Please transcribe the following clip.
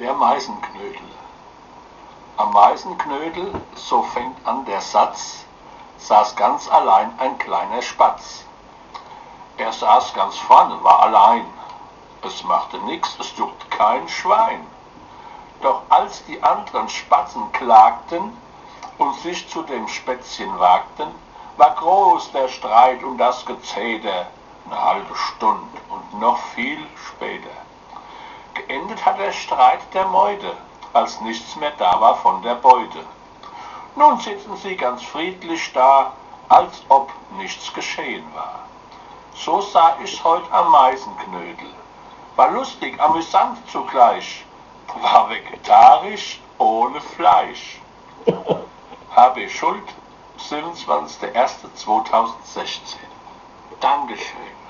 Der Meisenknödel. Am Meisenknödel, so fängt an der Satz, saß ganz allein ein kleiner Spatz. Er saß ganz vorne, war allein. Es machte nix, es juckte kein Schwein. Doch als die anderen Spatzen klagten und sich zu dem Spätzchen wagten, war groß der Streit um das Gezeder, eine halbe Stunde und noch viel später. Geendet hat der Streit der Meute, als nichts mehr da war von der Beute. Nun sitzen sie ganz friedlich da, als ob nichts geschehen war. So sah ich's heut am Meisenknödel. War lustig, amüsant zugleich, war vegetarisch ohne Fleisch. Habe Schuld, 27.01.2016. Dankeschön.